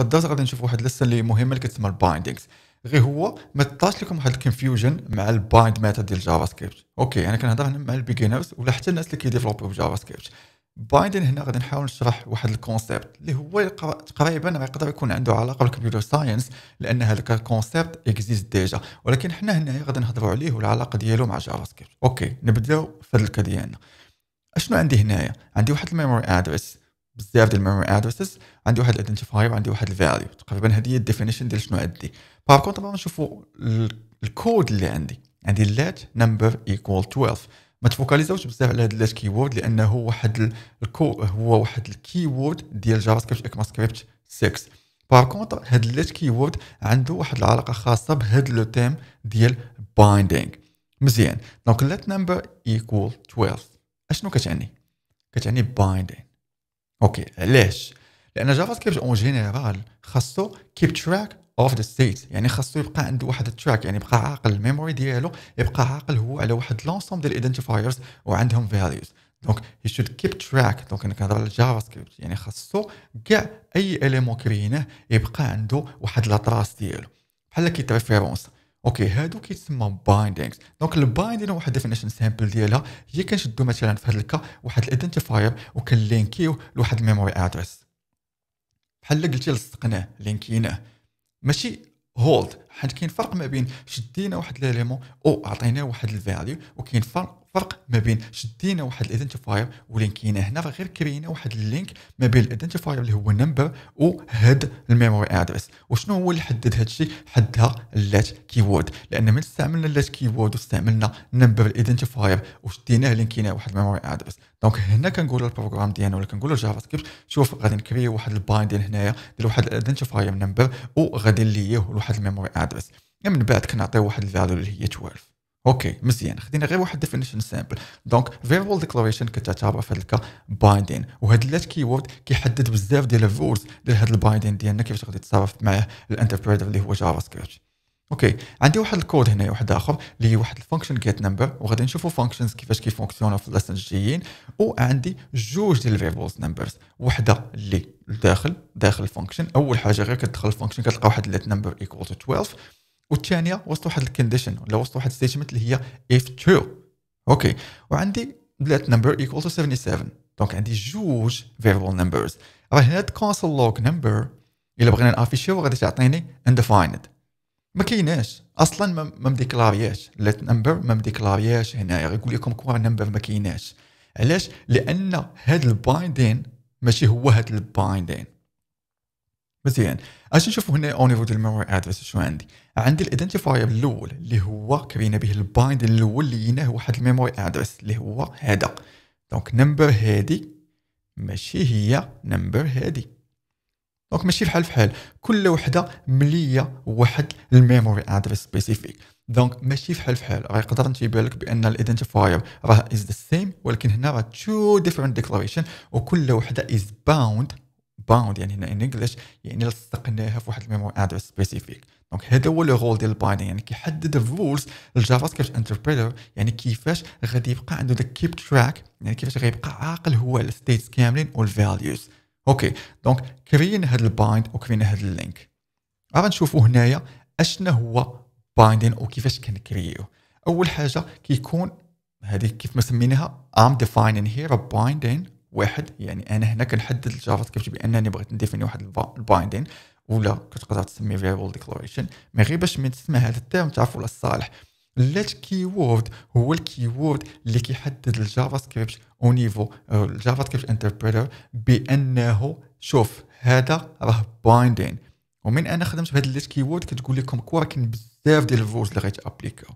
الدرس غادي نشوف واحد لسه اللي مهمه اللي كتسمى ال bindings. غير هو ما يعطيش لكم واحد ال confusion مع ال bind method ديال JavaScript okay أنا كنهضر هنا مع ال beginners ولا حتى الناس اللي كي développer يو ب JavaScript binding هنا غادي نحاول نشرح واحد ال concept اللي هو تقريبا يقدر يكون عنده علاقة بال computer science لأن هذاك ال concept existe déjà ولكن حنا هنا غادي نهضروا عليه والعلاقة ديالو مع JavaScript okay نبدأو في هذا ال cas ديالنا أشنو عندي هنايا؟ عندي واحد ال memory address بزاف ديال ال memory addresses عندي واحد ال identifier وعندي واحد ال value تقريبا هذه هي ال definition ديال شنو عندي. par contre نشوفوا الكود اللي عندي. عندي let number equal 12 ما ت focaliser اوش بزاف على هاد let keyword لأنه واحد الكو هو واحد ال keyword ديال JavaScript ECMAScript 6 par contre هاد let keyword عنده واحد العلاقة خاصة بهاد le terme ديال binding مزيان. donc let number equal 12 أشنو كتعني؟ كتعني binding OK علاش؟ لأن JavaScript en général خاصو keep track of the state يعني خاصو يبقى عنده واحد ال track يعني يبقى عاقل. ال memory ديالو يبقى عاقل هو على واحد l'ensemble ديال ال identifiers وعندهم values donc he should keep track donc أنا كنهضر على JavaScript. يعني خاصو كاع أي élément كريناه يبقى عنده واحد la trace ديالو. بحال كي référence OK هادو كيتسمى bindings donc ال binding واحد définition simple ديالها. هي كنشدو مثلا في هاد ال cas واحد ال identifier وكنلينكيو لواحد ال memory address بحال قلتي لصقناه لينكيناه. ماشي هولد حيت كاين فرق ما بين شدينا واحد l'élément أو عطيناه واحد ال value وكاين فرق فرق ما بين شدينا واحد ال identifier ولينكينا هنا غير كرينا واحد ال link ما بين ال identifier اللي هو number وهاد ال memory address وشنو هو اللي حدد هاد الشيء حدها ال let keyword لأن من استعملنا ال let keyword واستعملنا number ال identifier وشديناه لينكينا واحد ال memory address donc هنا كنقولوا ال programme ديالنا ولا كنقولوا JavaScript شوف غادي نكريو واحد ال binding هنايا ديال واحد ال identifier number وغادي نليوه لواحد ال memory address من بعد كنعطيو واحد ال value اللي هي 12 OK مزيان. خدينا غير واحد définition simple donc variable declaration كتعتبر في هذا binding وهاد let keyword كيحدد بزاف ديال ال rules ديال هاد ال binding ديالنا كيفاش غادي تتصرف معاه ال interpreter اللي هو JavaScript OK. عندي واحد الكود هنا واحد آخر اللي هو واحد ال function get number وغادي نشوفوا functions كيفاش كيفونكسيونوا في ال lesson الجايين وعندي جوج ديال ال variables numbers وحدة اللي داخل داخل ال function أول حاجة غير كتدخل ال function كتلقى واحد let number equal to 12 والثانيه وسط واحد ال condition ولا وسط واحد statement اللي هي if true. OK. وعندي let number equal to 77 donc عندي جوج variable numbers. راه هنا console log number. إلا بغينا نافيشيو غادي تعطيني undefined. ما كايناش. أصلا ما مديكلارياش let number ما مديكلارياش هنايا. غيقول لك comme quoi number ما كايناش. علاش؟ لأن هاد ال binding ماشي هو هاد ال binding. مزيان. اش نشوفوا هنا au niveau ديال ال memory address شنو عندي. عندي ال identifier الأول اللي هو كرينا به ال bind الأول اللي ليناه واحد ال memory address اللي هو هذا. donc number هادي ماشي هي number هادي. donc ماشي بحال بحال كل وحدة ملية واحد ال memory address spécifique. donc ماشي بحال بحال راه يقدر نجيب لك بأن ال identifier راه is the same ولكن هنا راه two different declaration وكل وحدة is bound bound يعني هنا in English يعني لصقناها في واحد ال memory address spécifique. donc هذا هو le rôle ديال ال binding يعني كيحدد ال rules ال JavaScript interpreter يعني كيفاش غادي يبقى عنده the keep track يعني كيفاش غيبقى عاقل هو على ال states كاملين وال values OK donc كرينا هذا ال bind وكرينا هذا ال link. غادي نشوفوا هنايا اشنا هو binding وكيفاش كنكريو أول حاجة كيكون هذه كيف ما سميناها I'm here a binding واحد يعني أنا هنا كنحدد ال JavaScript بأنني بغيت نديفيني واحد ال binding ولا كتقدر تسمي variable declaration mais غير باش من تسمى هذا ال terme تعرفوا الصالح. let keyword هو ال keyword اللي كيحدد ال JavaScript au niveau ال JavaScript interpreter بانه شوف هذا راه بايندين ومن أنا خدمت بهذا الليت كيورد كتقول لكم كوا كاين بزاف ديال الفورز اللي غيتابليكاو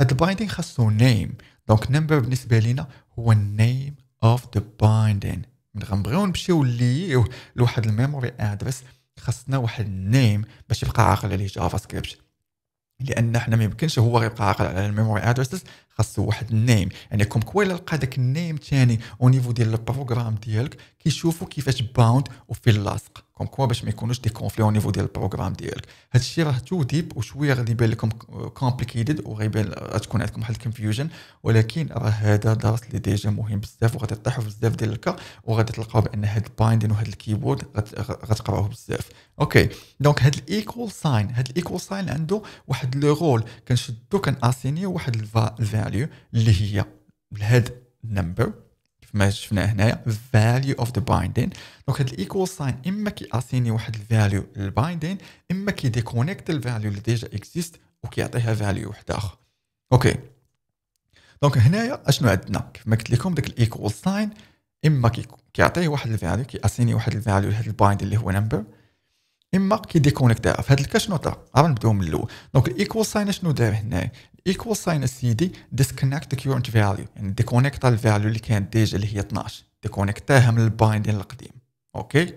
هاد البايندين خاصو نيم دونك نمبر بالنسبة لينا هو النيم اوف ذا بايندين من غنبغيو نمشيو لواحد الميموري ادريس خاصنا واحد النيم باش يبقى عاقل عليه جافا سكريبت لأن حنا ما يمكنش هو غيبقى عاقل على الميموري ادريسز خاصو واحد النيم يعني كوم كوا إلا لقى داك النيم ثاني أو نيفو ديال البروغرام ديالك كيشوفوا كيفاش باوند وفي اللاصق. كوم كوا باش ما يكونوش دي كونفلي أو نيفو ديال البروغرام ديالك. هذا الشيء راه تو ديب وشويه غادي يبان لكم complicated وغيبان غتكون عندكم واحد ال confusion ولكن راه هذا درس اللي déjà مهم بزاف وغادي تطيحوا بزاف ديال ال cas وغادي تلقاو بأن هاد ال binding وهاد ال keyword غتقراوه بزاف. OK donc هاد ال equal sign هاد ال equal sign عنده واحد le rôle كنشدو كناسينيو واحد ال value اللي هي لهاد ال number كيف ما شفنا هنايا value of the binding. donc هاد ال equal sign إما كي اسيني واحد ال value لل binding إما كي disconnect ال value اللي déjà existe وكيعطيها value واحد آخر. OK donc هنايا أشنو عندنا؟ كيف ما قلت لكم داك ال equal sign إما كيعطيه واحد ال value كي اسيني واحد ال value لهاد ال bind اللي هو number إما كي ديكونيكتها في هذا ال cas شنو طرا؟ غادي نبداو من الأول. donc ال equal sign شنو دار هنايا؟ ال equal sign اسيدي disconnect current value يعني ديكونيكتا ال value اللي كانت déjà اللي هي 12 ديكونيكتاها من ال binding القديم. OK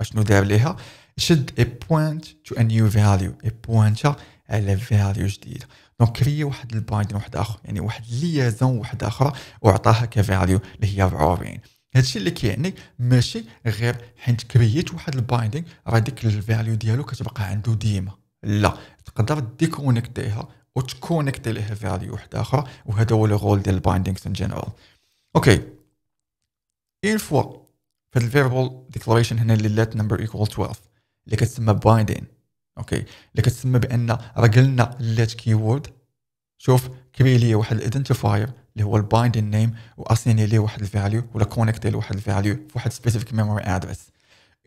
اشنو دار ليها شد it point to a new value it point على value جديدة. donc كري واحد ال binding واحد آخر. يعني واحد liaison واحد أخرى وعطاها ك value اللي هي 44 هادشي اللي كيعني ماشي غير حيت كرييت واحد ال binding راه ديك ال value ديالو كتبقى عنده ديما. لا. تقدر ديكونيكتيها وتكونيكتي ليها value واحدة أخرى وهذا هو le rôle ديال ال bindings en général أوكي une fois في ال variable declaration هنا اللي let number equal 12 اللي كتسمى binding أوكي اللي كتسمى binding راه قلنا let keyword شوف créer لي واحد ال identifier اللي هو ال binding name و assigner ليه واحد ال value ولا connecter له واحد ال value في واحد specific memory address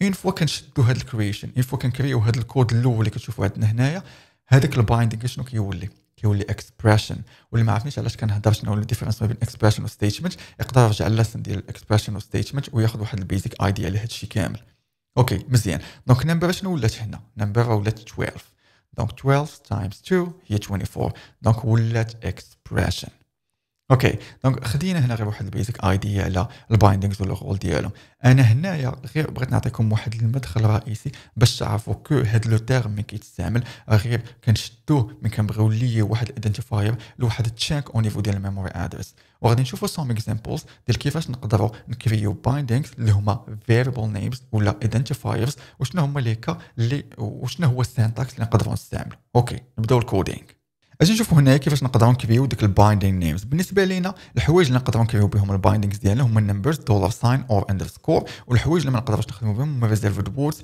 une fois كنشدو هاد ال creation une fois كن créer و هاد الكود الأول اللي كتشوفوا عندنا هنايا هذاك ال binding شنو كيولي؟ كيولي expression واللي ما عرفنيش علاش كنهضر شنو هو ال difference ما بين expression و statement يقدر يرجع لل lesson ديال ال expression و statement وياخذ واحد ال basic idea على هادشي كامل. أوكي مزيان. donc number شنو ولات هنا؟ number ولات 12 donc 12 times 2 هي 24 donc ولات expression أوكي donc خدينا هنا غير واحد ال basic idea على ال bindings ولا ال rôle ديالهم. أنا هنايا غير بغيت نعطيكم واحد المدخل رئيسي باش تعرفوا que هاد le terme ملي كيتستعمل. غير كنشدوه من كنبغيو ليه واحد ال identifier لواحد ال chunk au niveau ديال ال memory address وغادي نشوفوا some examples ديال كيفاش نقدروا ن créer و bindings اللي هما variable names ولا identifiers وشنو هما ليكا اللي وشنو هو ال syntax اللي نقدروا نستعملوا أوكي نبداو ال coding أجي نشوفوا هنا كيفاش نقدروا ن créer و ديك ال binding names. بالنسبة لينا الحوايج اللي نقدروا ن créer و بهم ال bindings ديالنا هما ال numbers dollar sign or underscore والحوايج اللي ما نقدروش نخدموا بهم هما reserved words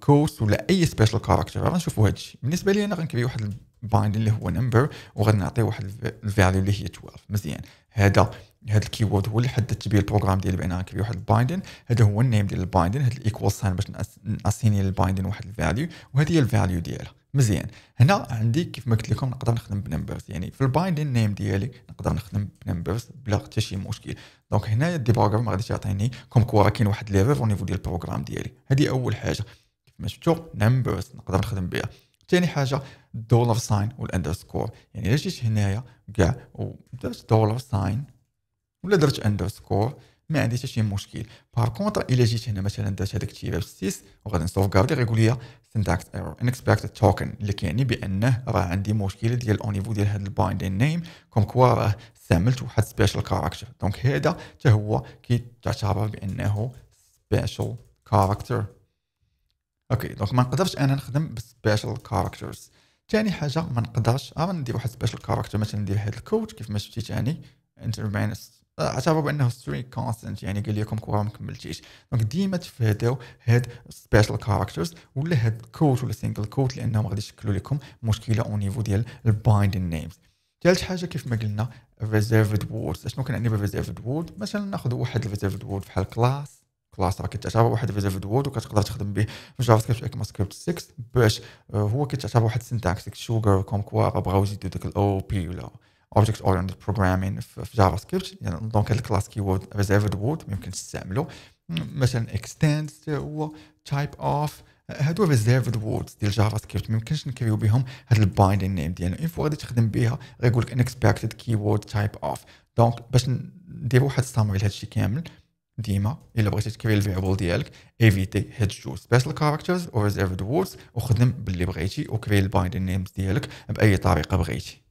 كوست ولا أي special character غنشوفوا هذا الشيء بالنسبة لينا غن créer و واحد ال binding اللي هو number وغادي نعطيه واحد ال value اللي هي 12 مزيان. هذا هذا ال keyword هو اللي حددت به ال program ديالي بان غن créer و واحد ال binding هذا هو ال name ديال ال binding هذا ال equal sign باش ن assigner لل binding واحد ال value وهذه هي ال value ديالها. مزيان. هنا عندي كيف ما قلت لكم نقدر نخدم ب numbers يعني في ال binding name ديالي نقدر نخدم ب numbers بلا حتى شي مشكل. donc هنا ال debugger ما غاديش يعطيني comme quoi راه كاين واحد l'erreur au niveau ديال ال program ديالي. هذه أول حاجة. كيف ما شفتوا numbers نقدر نخدم بها. ثاني حاجة dollar sign وال underscore يعني الا جيت هنايا؟ كاع ودرت dollar sign ولا درت underscore ما عندي حتى شي مشكل. par contre الا جيت هنا مثلا درت هذاك ال tiret six وغادي ن sauvegarder غيقول لي syntax error unexpected token اللي كيعني بأنه راه عندي مشكل ديال au niveau ديال هذا ال binding name comme quoi راه استعملت واحد special character donc هذا حتى هو كيتعتبر بأنه special character أوكي donc ما نقدرش أنا نخدم ب special characters ثاني حاجة ما نقدرش أنا ندير واحد special character مثلا ندير هذا ال quote كيف ما شفتي ثاني unterminated اعتبر بأنه string constant يعني قال لكم راه ما كملتيش. donc ديما تفاداو هاد special characters ولا هاد quote ولا single quote لأنهم غادي يشكلوا لكم مشكلة au niveau ديال ال binding names ثالث حاجة كيف ما قلنا reserved words شنو كنعني ب reserved word مثلا ناخذ واحد ال reserved word بحال class class راه كتعتبر واحد reserved word وكتقدر تخدم به في JavaScript ECMAScript 6 باش هو كيتعتبر واحد syntax sugar comme quoi بغاو يزيدوا ديك ال OOP ولا object oriented programming في JavaScript يعني donc هذا ال class keyword reserved word ما يمكنش تستعملو مثلا extend ولا type of هادو reserved words ديال JavaScript ما يمكنش ن créer و بهم هاد ال binding name ديالنا. une fois غادي تخدم بها غيقول لك unexpected keyword type of. donc باش نديرو واحد ال summary لهادشي كامل. ديما الا بغيتي ت créer ال variable ديالك éviter هاد جوج special characters و reserved words وخدم باللي بغيتي و créer ال binding names ديالك باي طريقه بغيتي